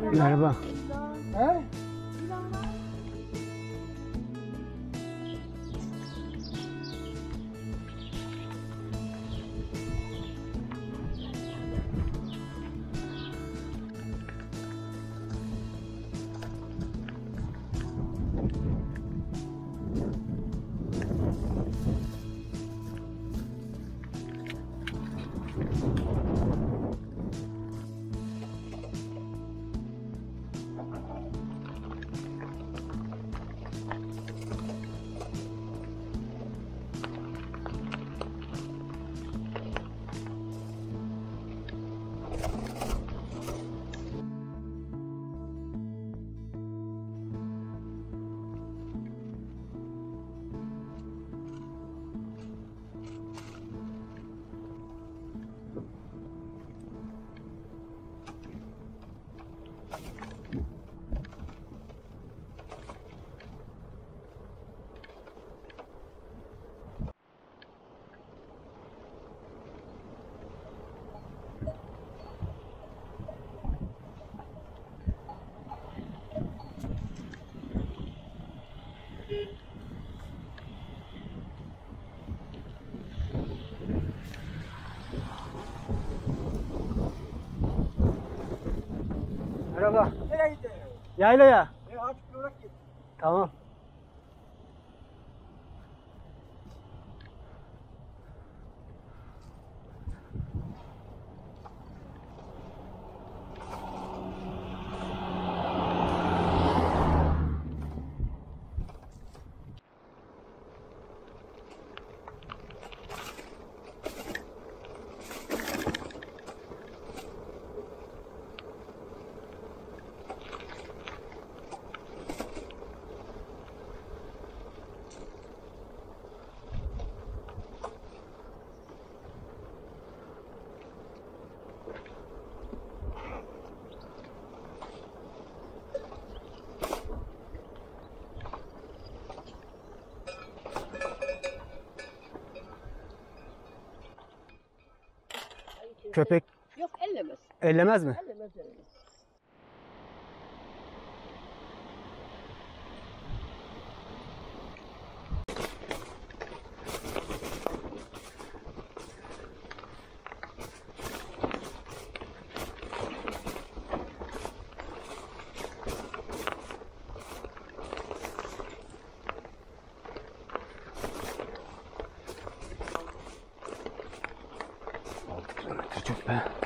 Merhaba. Merhaba. Nereye gidiyorsun? Yaylaya. E artık yorak git. Tamam. Köpek Yok ellemez. ellemez mi? Ellemez ellemez. skipper.